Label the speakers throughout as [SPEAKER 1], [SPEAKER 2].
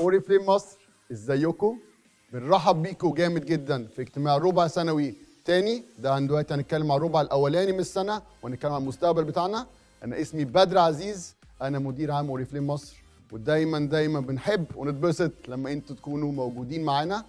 [SPEAKER 1] أوريفليم مصر ازيكم؟ بنرحب بيكم جامد جدا في اجتماع ربع سنوي تاني. ده دلوقتي هنتكلم عن الربع الاولاني من السنة وهنتكلم عن المستقبل بتاعنا. أنا اسمي بدر عزيز أنا مدير عام أوريفليم مصر. ودايما دايما بنحب ونتبسط لما أنتوا تكونوا موجودين معانا.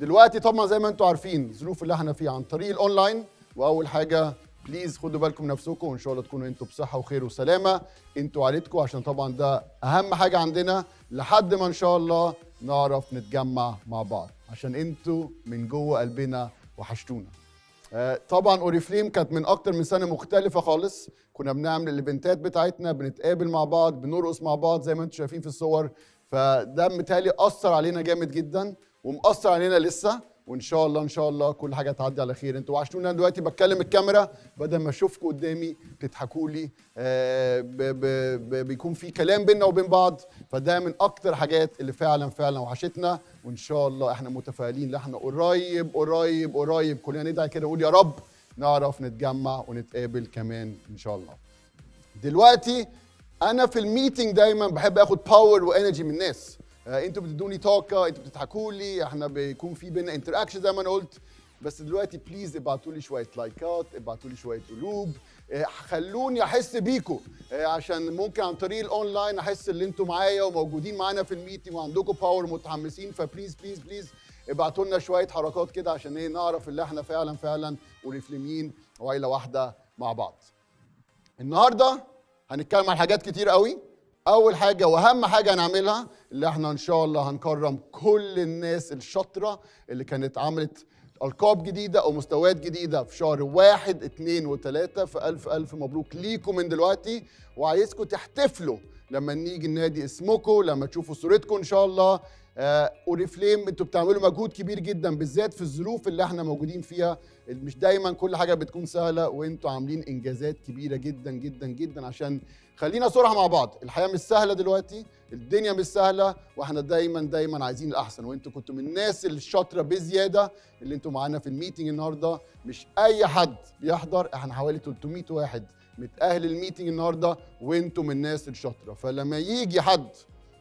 [SPEAKER 1] دلوقتي طبعا زي ما أنتوا عارفين الظروف اللي إحنا فيها عن طريق الاونلاين. واول حاجة please خدوا بالكم نفسكم وإن شاء الله تكونوا أنتوا بصحة وخير وسلامة. أنتوا وعيلتكم عشان طبعا ده أهم حاجة عندنا. لحد ما إن شاء الله نعرف نتجمع مع بعض عشان أنتوا من جوه قلبنا وحشتونا. آه، طبعا أوريفليم كانت من أكتر من سنة مختلفة خالص. كنا بنعمل ال event ات بتاعتنا بنتقابل مع بعض بنرقص مع بعض زي ما أنتم شايفين في الصور. فده متهيألي أثر علينا جامد جدا ومأثر علينا لسه. وإن شاء الله إن شاء الله كل حاجة تعدي على خير. أنتوا وحشتونا أنا دلوقتي بتكلم الكاميرا بدل ما أشوفكم قدامي تضحكوا لي آه بيكون في كلام بينا وبين بعض. فده من أكتر حاجات اللي فعلا فعلا وحشتنا. وإن شاء الله إحنا متفائلين إن إحنا قريب قريب قريب. كلنا ندعي كده نقول يا رب نعرف نتجمع ونتقابل كمان إن شاء الله. دلوقتي أنا في ال meeting دايما بحب آخد power و energy من الناس. أنتوا بتدوني طاقة أنتوا بتضحكوا لي إحنا بيكون في بينا interaction زي ما أنا قلت. بس دلوقتي بليز ابعتوا لي شوية like ات ابعتوا لي شوية قلوب. آه، خلوني أحس بيكم آه، عشان ممكن عن طريق الاونلاين أحس إن أنتوا معايا وموجودين معانا في ال meeting وعندكم power متحمسين. ف please please please ابعتوا لنا شوية حركات كده عشان إيه نعرف ان إحنا فعلا فعلا أوريفليميين وعيله واحدة مع بعض. النهارده هنتكلم عن حاجات كتير قوي. أول حاجة وأهم حاجة هنعملها اللي إحنا ان شاء الله هنكرم كل الناس الشاطرة اللي كانت عملت ألقاب جديدة أو مستويات جديدة في شهر واحد اتنين وتلاتة. فألف ألف مبروك ليكم من دلوقتي. وعايزكم تحتفلوا لما نيجي ننادي اسمكم لما تشوفوا صورتكم إن شاء الله. آه اوريفليم أنتوا بتعملوا مجهود كبير جدا بالذات في الظروف اللي إحنا موجودين فيها. مش دايما كل حاجة بتكون سهلة وانتوا عاملين إنجازات كبيرة جدا جدا جدا عشان خلينا صراحة مع بعض. الحياة مش سهلة دلوقتي الدنيا مش سهلة وإحنا دايما دايما عايزين الأحسن. وانتوا كنتوا من الناس الشاطرة بزيادة اللي أنتوا معانا في ال meeting النهارده. مش أي حد بيحضر. إحنا حوالي 300 واحد متأهل ال meeting النهارده وانتوا من الناس الشاطرة. فلما يجي حد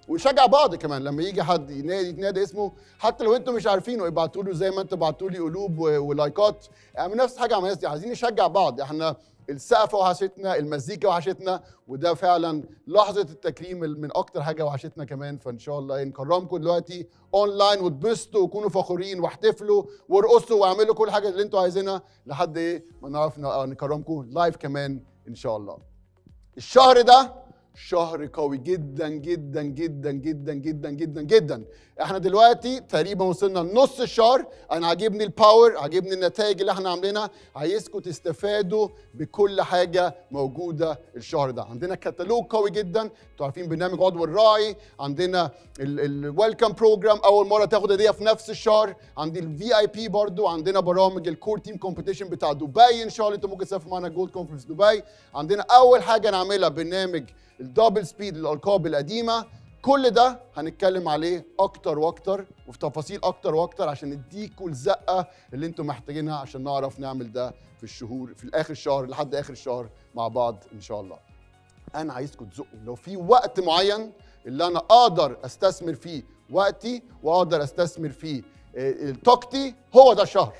[SPEAKER 1] ويشجع بعض كمان لما يجي حد ينادي يتنادى اسمه حتى لو أنتم مش عارفينه ابعتوا له زي ما أنتوا بعتوا لي قلوب و likes ات. اعملوا نفس حاجة الناس دي. عايزين نشجع بعض. إحنا السقف وحشتنا المزيكا وحشتنا وده فعلا لحظة التكريم من أكتر حاجة وحشتنا كمان. فإن شاء الله نكرمكم دلوقتي اونلاين وتبسطوا وكونوا فخورين واحتفلوا وارقصوا واعملوا كل حاجة اللي أنتوا عايزينها لحد إيه؟ ما نعرف ن- نكرمكم live كمان إن شاء الله. الشهر ده شهر قوي جدا جدا جدا جدا جدا جدا جدا. إحنا دلوقتي تقريبا وصلنا لنص الشهر. أنا عاجبني ال power عاجبني النتائج اللي إحنا عاملينها. عايزكم تستفادوا بكل حاجة موجودة الشهر ده. عندنا كتالوج قوي جدا. أنتوا عارفين برنامج عضو الراعي عندنا ال welcome program أول مرة تاخد هدية في نفس الشهر. عندي ال VIP برضو. عندنا برامج ال core team competition بتاع دبي. ان شاء الله أنتوا ممكن تسافروا معانا gold conference دبي. عندنا أول حاجة نعملها برنامج ال double speed الالقاب القديمة. كل ده هنتكلم عليه أكتر وأكتر وفي تفاصيل أكتر وأكتر عشان نديكوا الزقة اللي أنتم محتاجينها عشان نعرف نعمل ده في الشهور في الآخر الشهر لحد آخر الشهر مع بعض إن شاء الله. أنا عايزكم تزقوا. لو في وقت معين اللي أنا أقدر أستثمر فيه وقتي وأقدر أستثمر فيه آه، طاقتي هو ده الشهر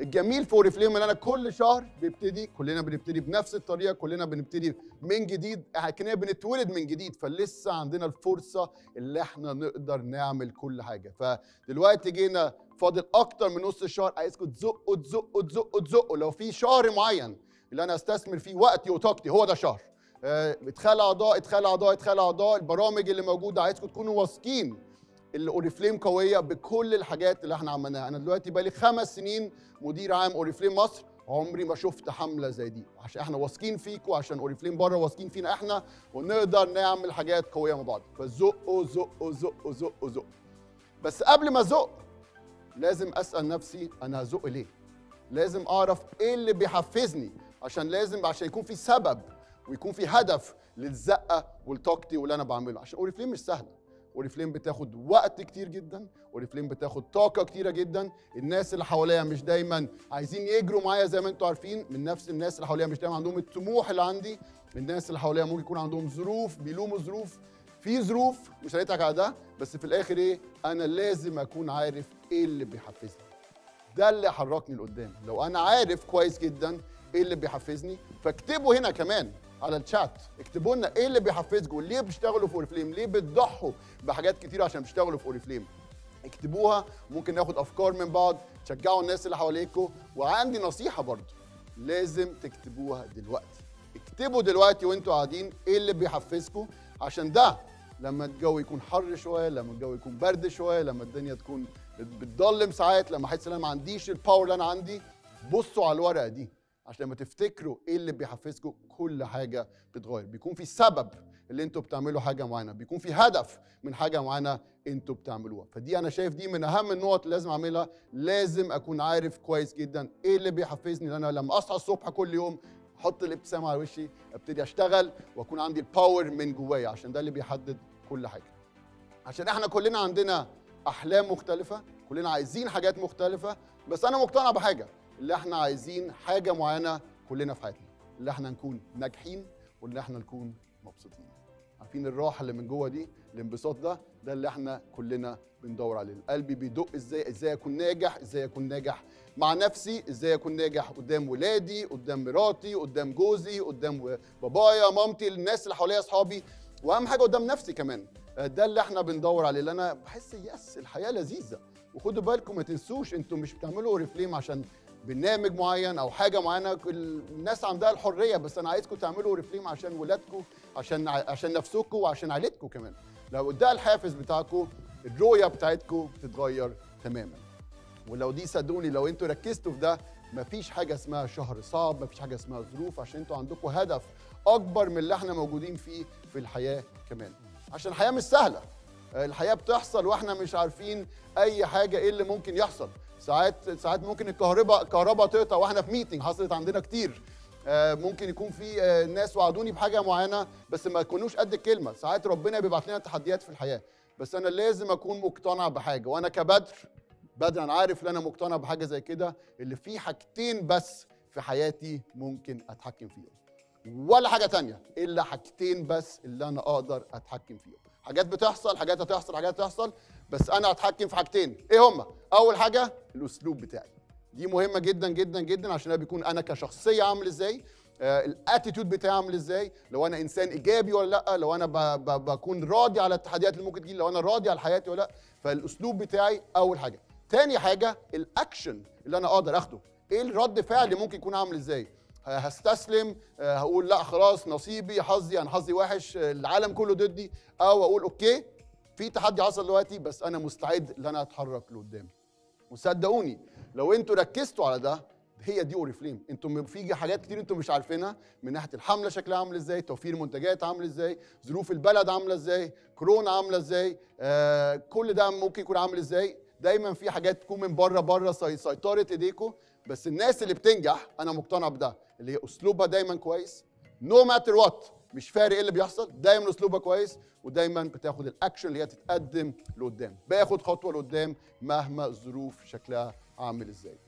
[SPEAKER 1] الجميل في اوريفليم إن أنا كل شهر بيبتدي كلنا بنبتدي بنفس الطريقة كلنا بنبتدي من جديد إحنا كنا بنتولد من جديد فلسه عندنا الفرصة اللي إحنا نقدر نعمل كل حاجة. فدلوقتي جينا فاضل أكتر من نص الشهر عايزكم تزقوا تزقوا تزقوا تزقوا. لو في شهر معين اللي أنا أستثمر فيه وقتي وطاقتي هو ده شهر. آه، إدخال أعضاء إدخال أعضاء إدخال أعضاء البرامج اللي موجودة عايزكم تكونوا واثقين الاوريفليم قوية بكل الحاجات اللي إحنا عملناها. أنا دلوقتي بقالي خمس سنين مدير عام اوريفليم مصر عمري ما شفت حملة زي دي. عشان إحنا واثقين فيكم عشان اوريفليم بره واثقين فينا إحنا ونقدر نعمل حاجات قوية مع بعض. فزقوا زقوا زقوا زقوا زقوا. بس قبل ما ازق لازم اسأل نفسي أنا هزق ليه؟ لازم أعرف إيه اللي بيحفزني؟ عشان لازم عشان يكون في سبب ويكون في هدف للزقة ولطاقتي واللي أنا بعمله. عشان اوريفليم مش سهلة. اوريفليم بتاخد وقت كتير جدا اوريفليم بتاخد طاقة كتيرة جدا. الناس اللي حواليا مش دايما عايزين يجروا معايا زي ما أنتم عارفين. من نفس الناس اللي حواليا مش دايما عندهم الطموح اللي عندي. الناس اللي حواليا ممكن يكون عندهم ظروف بيلوموا ظروف. في ظروف مش هنتعك على ده بس في الآخر إيه؟ أنا لازم أكون عارف إيه اللي بيحفزني. ده اللي حركني لقدام. لو أنا عارف كويس جدا إيه اللي بيحفزني؟ فاكتبوا هنا كمان على الشات. اكتبوا لنا إيه اللي بيحفزكم؟ ليه بتشتغلوا في اوريفليم ليه بتضحوا بحاجات كتير عشان تشتغلوا في اوريفليم اكتبوها. ممكن ناخد افكار من بعض. تشجعوا الناس اللي حواليكم وعندي نصيحة برضو لازم تكتبوها دلوقتي. اكتبوا دلوقتي وانتوا قاعدين إيه اللي بيحفزكم؟ عشان ده لما الجو يكون حر شوية لما الجو يكون برد شوية لما الدنيا تكون بتضلم ساعات لما احس إن أنا ما عنديش الباور اللي أنا عندي بصوا على الورقة دي. عشان لما تفتكروا إيه اللي بيحفزكم كل حاجة بتتغير. بيكون في سبب اللي أنتوا بتعملوا حاجة معينة. بيكون في هدف من حاجة معينة أنتوا بتعملوها. فدي أنا شايف دي من أهم النقط اللي لازم أعملها. لازم أكون عارف كويس جدا إيه اللي بيحفزني. ان أنا لما أصحى الصبح كل يوم أحط الابتسامه على وشي أبتدي أشتغل وأكون عندي الباور من جوايا. عشان ده اللي بيحدد كل حاجة. عشان إحنا كلنا عندنا أحلام مختلفة كلنا عايزين حاجات مختلفة بس أنا مقتنع بحاجة. اللي إحنا عايزين حاجة معينة كلنا في حياتنا. اللي إحنا نكون ناجحين واللي إحنا نكون مبسوطين. عارفين الراحة اللي من جوه دي الانبساط ده ده اللي إحنا كلنا بندور عليه. القلب بيدق إزاي إزاي اكون ناجح إزاي اكون ناجح مع نفسي إزاي اكون ناجح قدام ولادي قدام مراتي قدام جوزي قدام بابايا مامتي الناس اللي حواليا اصحابي واهم حاجة قدام نفسي كمان. ده اللي إحنا بندور عليه. اللي أنا بحس yes الحياة لذيذة. وخدوا بالكم ما تنسوش أنتوا مش بتعملوا اوريفليم عشان برنامج معين أو حاجة معينة الناس عندها الحرية بس أنا عايزكم تعملوا اوريفليم عشان ولادكم عشان عشان نفسكم وعشان عيلتكم كمان. لو ده الحافز بتاعكم الرؤية بتاعتكم تتغير تماما. ولو دي صدقوني لو أنتوا ركزتوا في ده مفيش حاجة اسمها شهر صعب مفيش حاجة اسمها ظروف عشان أنتوا عندكم هدف أكبر من اللي إحنا موجودين فيه في الحياة كمان. عشان الحياة مش سهلة. الحياة بتحصل وإحنا مش عارفين أي حاجة إيه اللي ممكن يحصل. ساعات ساعات ممكن الكهرباء الكهرباء تقطع وإحنا في ميتنج حصلت عندنا كتير. ممكن يكون في ناس وعدوني بحاجة معينة بس ما يكونوش قد الكلمة. ساعات ربنا بيبعت لنا تحديات في الحياة بس أنا لازم أكون مقتنع بحاجة. وأنا كبدر بدر أنا عارف إن أنا مقتنع بحاجة زي كده اللي في حاجتين بس في حياتي ممكن أتحكم فيهم. ولا حاجة تانية إلا حاجتين بس اللي أنا أقدر أتحكم فيهم. حاجات بتحصل حاجات هتحصل حاجات هتحصل بس أنا هتحكم في حاجتين. إيه هما؟ أول حاجة الأسلوب بتاعي. دي مهمة جدا جدا جدا عشان أنا بيكون أنا كشخصية عامل إزاي آه الأتيتيود بتاعي عامل إزاي لو أنا إنسان إيجابي ولا لأ لو أنا ب ب بكون راضي على التحديات اللي ممكن تجي لو أنا راضي على حياتي ولا لأ. فالأسلوب بتاعي أول حاجة. تاني حاجة الأكشن اللي أنا أقدر أخده. إيه الرد فعل اللي ممكن يكون عامل إزاي؟ هستسلم هقول لأ خلاص نصيبي حظي أنا حظي وحش العالم كله ضدي. أو أقول okay في تحدي حصل دلوقتي بس أنا مستعد إن أنا أتحرك لقدام. وصدقوني لو أنتوا ركزتوا على ده هي دي اوريفليم أنتوا في حاجات كتير أنتوا مش عارفينها من ناحية الحملة شكلها عامل إزاي توفير منتجات عامل إزاي ظروف البلد عاملة إزاي كورونا عاملة إزاي آه كل ده ممكن يكون عامل إزاي. دايما في حاجات تكون من بره بره سيطره ايديكم بس الناس اللي بتنجح أنا مقتنع بده اللي هي أسلوبها دايما كويس. no matter what مش فارق إيه اللي بيحصل دايما اسلوبها كويس ودايما بتاخد الأكشن اللي هي تتقدم لقدام. باخد خطوة لقدام مهما الظروف شكلها عامل إزاي.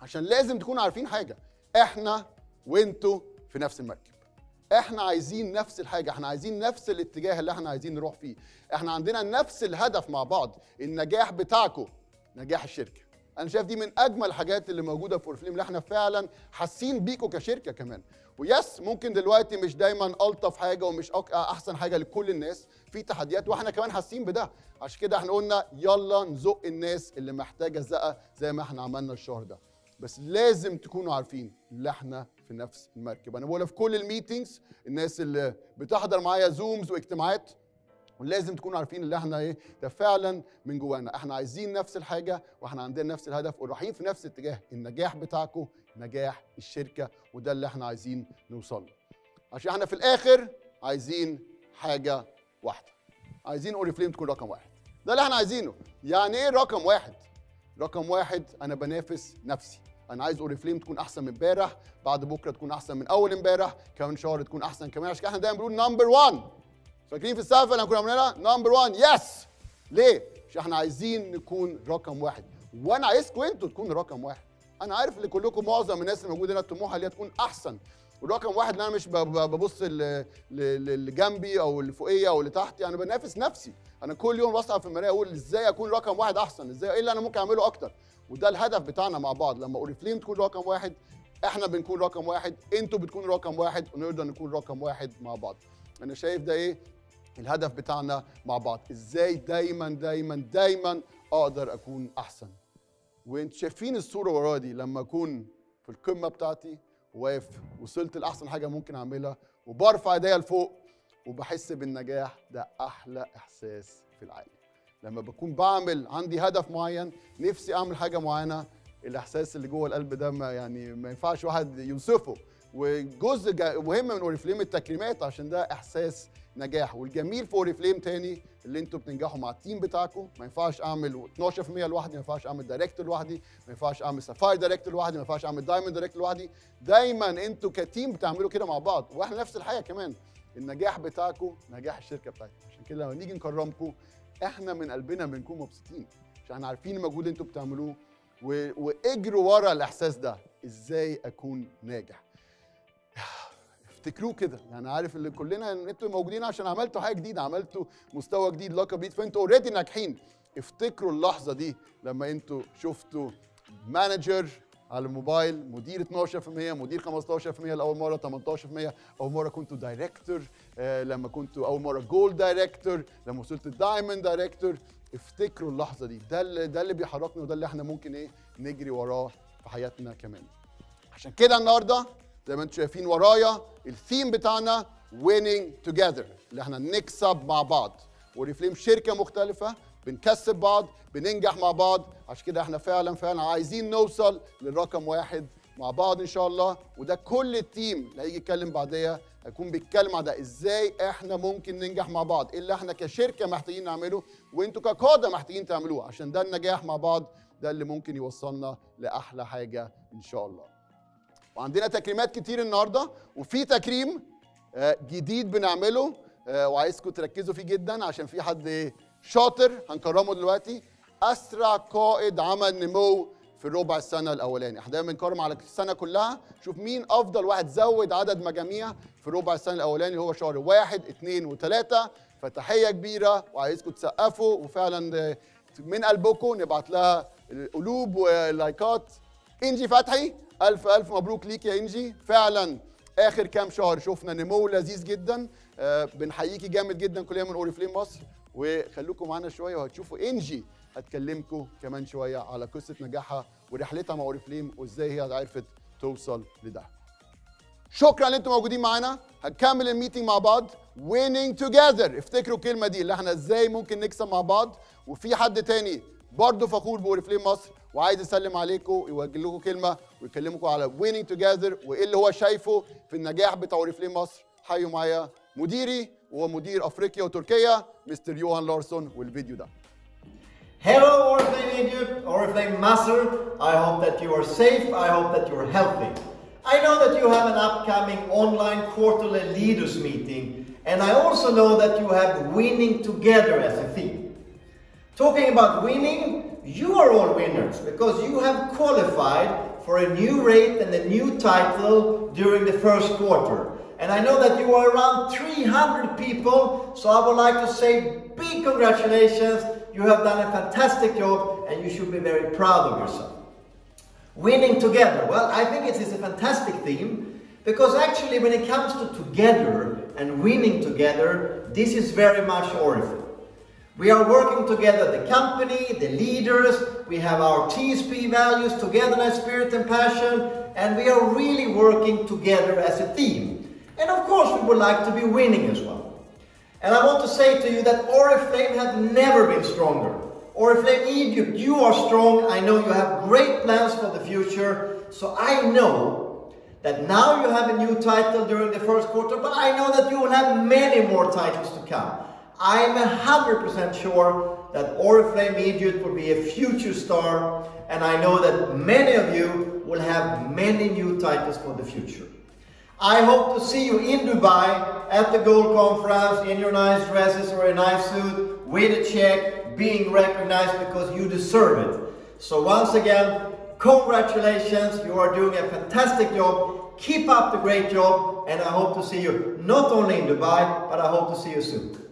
[SPEAKER 1] عشان لازم تكونوا عارفين حاجة إحنا وإنتوا في نفس المركب. إحنا عايزين نفس الحاجة إحنا عايزين نفس الاتجاه اللي إحنا عايزين نروح فيه. إحنا عندنا نفس الهدف مع بعض النجاح بتاعكم نجاح الشركة. أنا شايف دي من اجمل الحاجات اللي موجوده في اورفليم اللي إحنا فعلا حاسين بيكوا كشركة كمان. ويس ممكن دلوقتي مش دايما ألطف حاجة ومش أحسن حاجة لكل الناس في تحديات وإحنا كمان حاسين بده. عشان كده إحنا قلنا يلا نزق الناس اللي محتاجة زقة زي ما إحنا عملنا الشهر ده. بس لازم تكونوا عارفين إن إحنا في نفس المركب. أنا بقولها في كل ال meetings الناس اللي بتحضر معايا Zooms واجتماعات ولازم تكونوا عارفين اللي إحنا إيه ده فعلا من جوانا. إحنا عايزين نفس الحاجة وإحنا عندنا نفس الهدف ورايحين في نفس الاتجاه النجاح بتاعكم نجاح الشركة وده اللي إحنا عايزين نوصل له. عشان إحنا في الآخر عايزين حاجة واحدة. عايزين اوريفليم تكون رقم واحد. ده اللي إحنا عايزينه. يعني إيه رقم واحد؟ رقم واحد أنا بنافس نفسي. أنا عايز اوريفليم تكون أحسن من امبارح بعد بكرة تكون أحسن من أول امبارح كمان شهر تكون أحسن كمان. عشان إحنا دايما بنقول number 1 فاكرين في السقف اللي كنا عاملينها؟ number 1 yes ليه؟ عشان إحنا عايزين نكون رقم واحد. وأنا عايزكم أنتوا تكونوا رقم واحد. أنا عارف ان كلكم معظم الناس اللي موجودة هنا طموحها اللي تكون احسن. والرقم واحد اللي أنا مش ببص اللي جنبي أو اللي فوقية أو اللي تحتي أنا بنافس نفسي. أنا كل يوم بصحى في المراية أقول إزاي اكون رقم واحد احسن؟ إزاي؟ إيه اللي أنا ممكن اعمله أكتر؟ وده الهدف بتاعنا مع بعض. لما اوريفليم تكون رقم واحد إحنا بنكون رقم واحد أنتوا بتكونوا رقم واحد ونقدر نكون رقم واحد مع بعض. أنا شايف ده إيه؟ الهدف بتاعنا مع بعض. إزاي دايما دايما دايما أقدر أكون أحسن؟ وإنتوا شايفين الصورة ورا دي لما أكون في القمة بتاعتي واقف وصلت لأحسن حاجة ممكن أعملها وبرفع إيديا لفوق وبحس بالنجاح ده أحلى إحساس في العالم. لما بكون بعمل عندي هدف معين نفسي أعمل حاجة معينة الإحساس اللي جوه القلب ده ما يعني ما ينفعش واحد يوصفه. وجزء مهم من اوريفليم التكريمات عشان ده إحساس نجاح. والجميل في اوريفليم تاني اللي أنتوا بتنجحوا مع ال team بتاعكم ما ينفعش اعمل 12% لوحدي ما ينفعش اعمل director لوحدي ما ينفعش اعمل sapphire director لوحدي ما ينفعش اعمل diamond director لوحدي. دايما أنتوا كتيم بتعملوا كده مع بعض. وإحنا نفس الحاجة كمان. النجاح بتاعكم نجاح الشركة بتاعتكم عشان كده لما نيجي نكرمكم إحنا من قلبنا بنكون مبسوطين. عشان إحنا عارفين المجهود اللي أنتوا بتعملوه. و... واجروا ورا الإحساس ده. إزاي أكون ناجح؟ افتكروه كده. يعني عارف اللي كلنا إن أنتوا موجودين عشان عملتوا حاجة جديدة عملتوا مستوى جديد لقب جديد فانتوا اوريدي ناجحين. افتكروا اللحظة دي لما أنتوا شفتوا manager على الموبايل مدير 12% مدير 15% لأول مرة 18% أول مرة كنتوا director آه لما كنتوا أول مرة gold director لما وصلت diamond director افتكروا اللحظة دي. ده اللي ده اللي بيحركنا وده اللي إحنا ممكن إيه نجري وراه في حياتنا كمان. عشان كده النهارده زي ما أنتم شايفين ورايا الثيم بتاعنا winning together اللي إحنا نكسب مع بعض. أوريفليم شركة مختلفة بنكسب بعض بننجح مع بعض. عشان كده إحنا فعلا فعلا عايزين نوصل للرقم واحد مع بعض إن شاء الله. وده كل ال team اللي هيجي يتكلم بعديها هيكون بيتكلم على ده إزاي إحنا ممكن ننجح مع بعض. إيه اللي إحنا كشركة محتاجين نعمله وانتوا كقادة محتاجين تعملوه. عشان ده النجاح مع بعض ده اللي ممكن يوصلنا لأحلى حاجة إن شاء الله. وعندنا تكريمات كتير النهارده وفي تكريم آه، جديد بنعمله آه، وعايزكم تركزوا فيه جدا عشان في حد شاطر هنكرمه دلوقتي. أسرع قائد عمل نمو في ربع السنة الأولاني. إحنا دايما بنكرم على السنة كلها. شوف مين أفضل واحد زود عدد مجاميع في ربع السنة الأولاني اللي هو شهر واحد اثنين وثلاثه فتحية كبيرة وعايزكم تسقفوا وفعلا آه، من قلبكم نبعت لها القلوب واللايكات. إنجي فتحي ألف ألف مبروك ليك يا إنجي. فعلا آخر كام شهر شفنا نمو لذيذ جدا. آه بنحييكي جامد جدا كلنا من اوريفليم مصر. وخليكم معانا شوية وهتشوفوا إنجي هتكلمكم كمان شوية على قصة نجاحها ورحلتها مع اوريفليم وإزاي هي عرفت توصل لده. شكرا إن أنتم موجودين معانا. هنكمل ال meeting مع بعض. Winning together. افتكروا الكلمة دي اللي إحنا إزاي ممكن نكسب مع بعض. وفي حد تاني برضه فخور باوريفليم مصر. وعايز يسلم عليكم ويوجه لكم كلمه ويكلمكم على winning together وايه اللي هو شايفه في النجاح بتاع اوريفليم مصر حيوا معايا مديري وهو مدير افريقيا وتركيا مستر يوهان لارسون والفيديو ده
[SPEAKER 2] Hello, Oriflame Egypt, Oriflame Master. I hope that you are safe. I hope that you're healthy. I know that you have an upcoming online quarterly leaders meeting, and I also know that you have winning together as a theme. Talking about winning, you are all winners because you have qualified for a new rate and a new title during the first quarter. And I know that you are around 300 people, so I would like to say big congratulations. You have done a fantastic job and you should be very proud of yourself. Winning together. Well, I think it is a fantastic theme because actually, when it comes to together and winning together, this is very much Oriflame. We are working together, the company, the leaders, we have our TSP values, togetherness, spirit, and passion, and we are really working together as a team. And of course, we would like to be winning as well. And I want to say to you that Oriflame has never been stronger. Oriflame Egypt, you are strong. I know you have great plans for the future. So I know that now you have a new title during the first quarter, but I know that you will have many more titles to come. I'm 100% sure that Oriflame Egypt will be a future star, and I know that many of you will have many new titles for the future. I hope to see you in Dubai at the Gold Conference in your nice dresses or a nice suit with a check, being recognized because you deserve it. So once again, congratulations, you are doing a fantastic job. keep up the great job, and I hope to see you not only in Dubai, but I hope to see you soon.